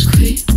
discret.